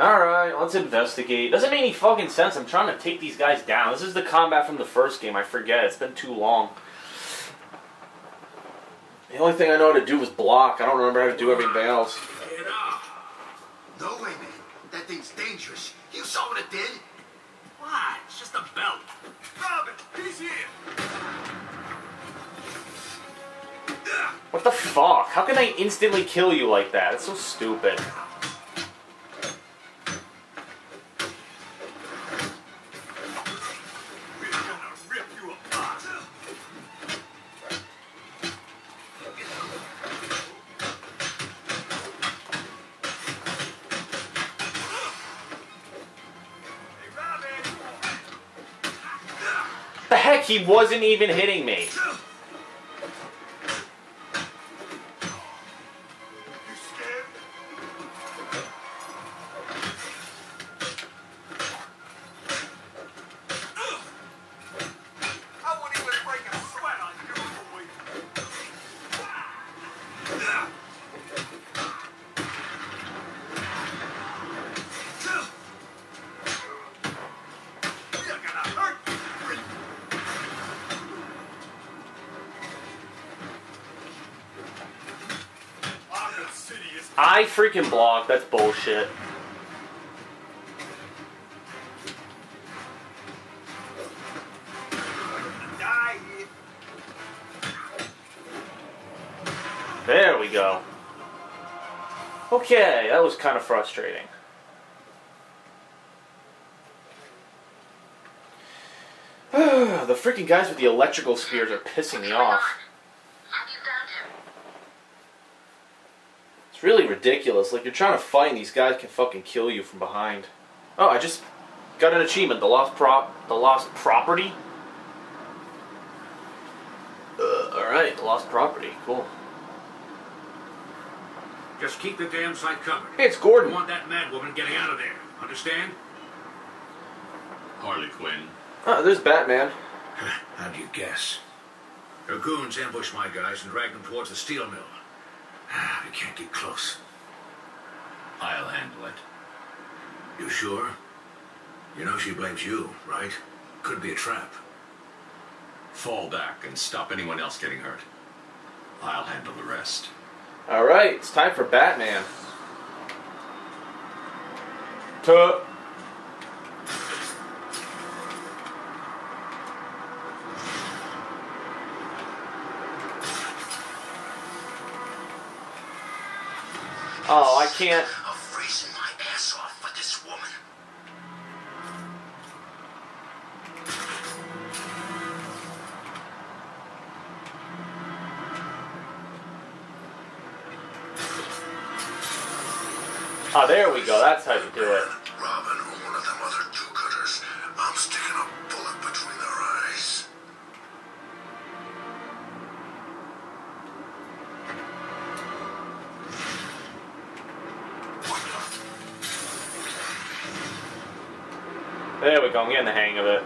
Alright, let's investigate. Doesn't make any fucking sense. I'm trying to take these guys down. This is the combat from the first game. I forget. It's been too long. The only thing I know how to do is block. I don't remember how to do everything else. No way, man. That thing's dangerous. You saw what it did. What? It's just a belt. Robin, he's here. What the fuck? How can I instantly kill you like that? It's so stupid. He wasn't even hitting me. Freaking block. That's bullshit. There we go. Okay, that was kind of frustrating. the freaking guys with the electrical spears are pissing me off. Have you found him? It's really ridiculous. Like you're trying to fight, and these guys can fucking kill you from behind. Oh, I just got an achievement. The lost prop, the lost property. Uh, all right, the lost property. Cool. Just keep the damn site covered. Hey, it's I Gordon. want that mad woman getting out of there. Understand? Harley Quinn. Oh, there's Batman. How do you guess? Her goons ambushed my guys and dragged them towards the steel mill. We can't get close. I'll handle it. You sure? You know she blames you, right? Could be a trap. Fall back and stop anyone else getting hurt. I'll handle the rest. All right, it's time for Batman. To Oh, I can't. I'm freezing my ass off for this woman. Oh, there we go. That's how you do it. There we go. I'm getting the hang of it.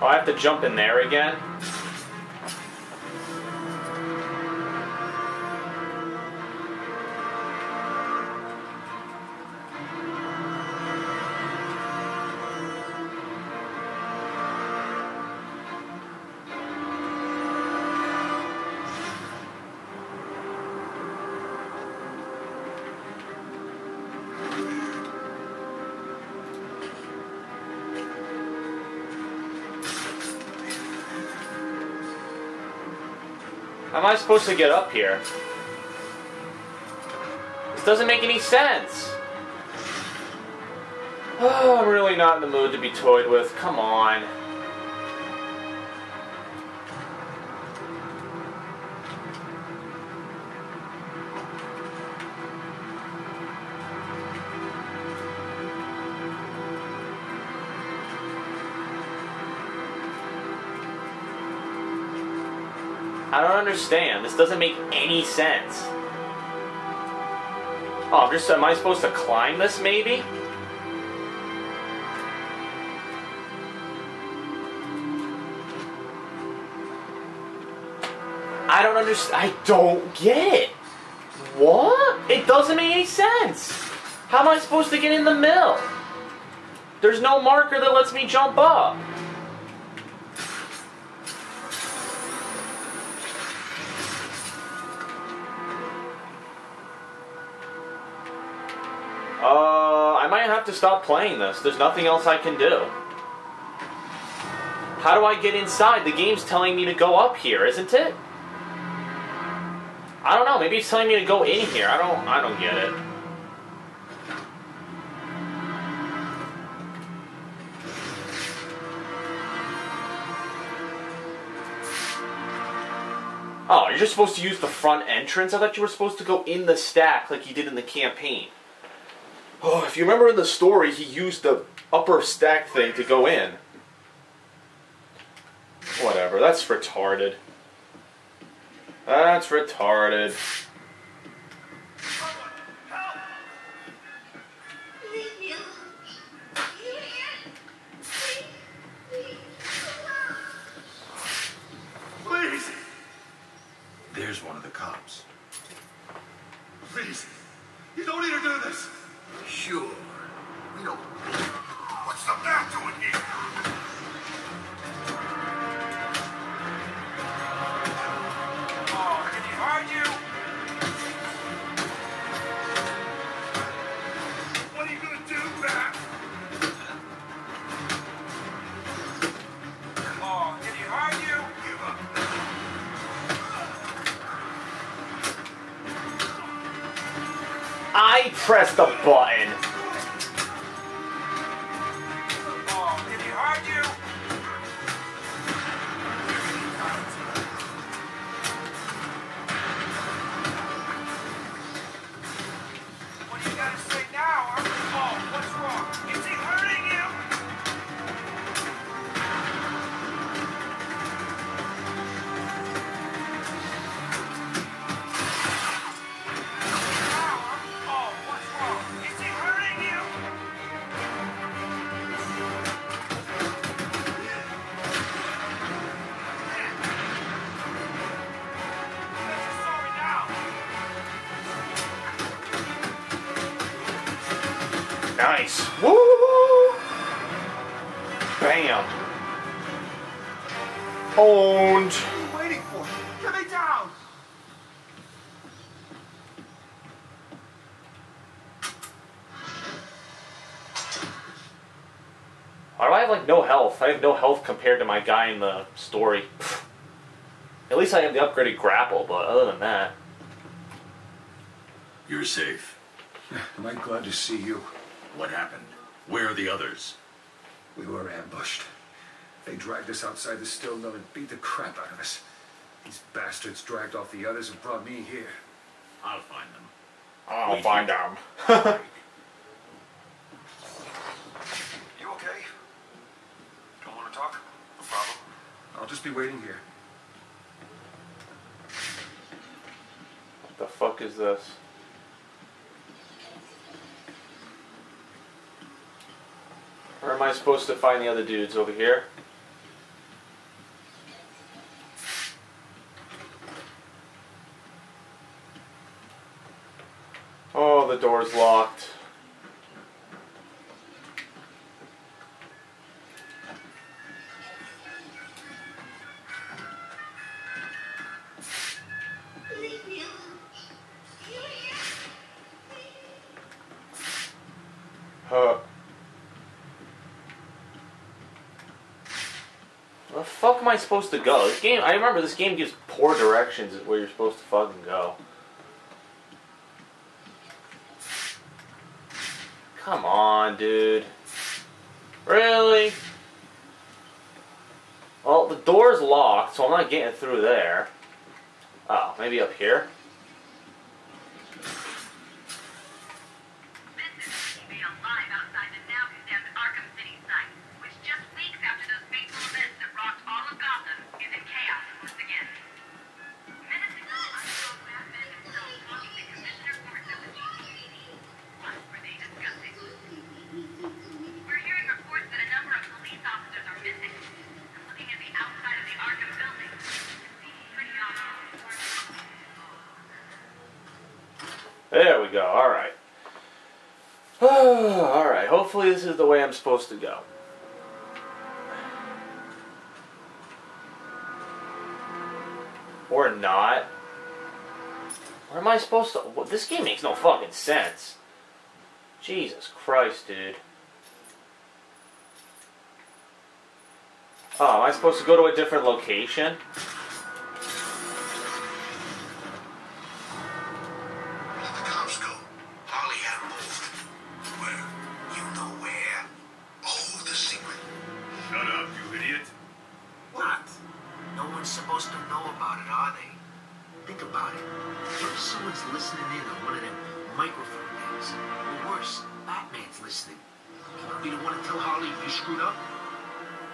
Oh, I have to jump in there again. Am I supposed to get up here? This doesn't make any sense. Oh, I'm really not in the mood to be toyed with. Come on. I don't understand. This doesn't make any sense. Oh, I'm just. Am I supposed to climb this? Maybe. I don't understand. I don't get it. What? It doesn't make any sense. How am I supposed to get in the mill? There's no marker that lets me jump up. Have to stop playing this. There's nothing else I can do. How do I get inside? The game's telling me to go up here, isn't it? I don't know. Maybe it's telling me to go in here. I don't. I don't get it. Oh, you're just supposed to use the front entrance? I thought you were supposed to go in the stack like you did in the campaign. Oh, if you remember in the story, he used the upper stack thing to go in. Whatever, that's retarded. That's retarded. I pressed the button. Nice. Woo! Bam. Owned. What are you waiting for? Get me down! Why do I have like no health? I have no health compared to my guy in the story. At least I have the upgraded grapple, but other than that. You're safe. Am I glad to see you? What happened? Where are the others? We were ambushed. They dragged us outside the steel mill and beat the crap out of us. These bastards dragged off the others and brought me here. I'll find them. I'll Wait find here. them. You okay? Don't want to talk? No problem. I'll just be waiting here. What the fuck is this? Where am I supposed to find the other dudes over here? Oh, the door's locked. Huh. The fuck am I supposed to go? This game, I remember this game gives poor directions where you're supposed to fucking go. Come on, dude. Really? Well, the door's locked, so I'm not getting through there. Oh, maybe up here? This is the way I'm supposed to go. Or not. Where am I supposed to? well, This game makes no fucking sense. Jesus Christ, dude. Oh, am I supposed to go to a different location? Want me to tell Harley you screwed up?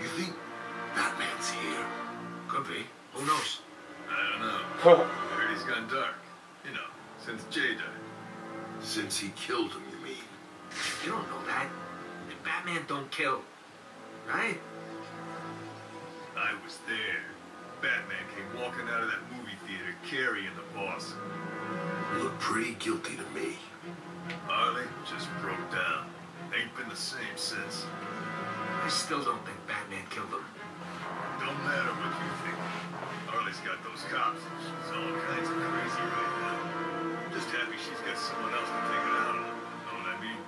You think Batman's here? Could be. Who knows? I don't know. I heard he's gone dark. You know, since Jay died. Since he killed him, you mean? You don't know that. And Batman don't kill. Right? I was there. Batman came walking out of that movie theater carrying the boss. You look pretty guilty to me. Harley just broke down. Ain't been the same since. I still don't think Batman killed him. Don't matter what you think. Harley's got those cops. She's all kinds of crazy right now. I'm Just happy she's got someone else to take it out on. Know what I mean?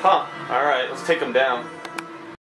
Huh. Alright, let's take them down.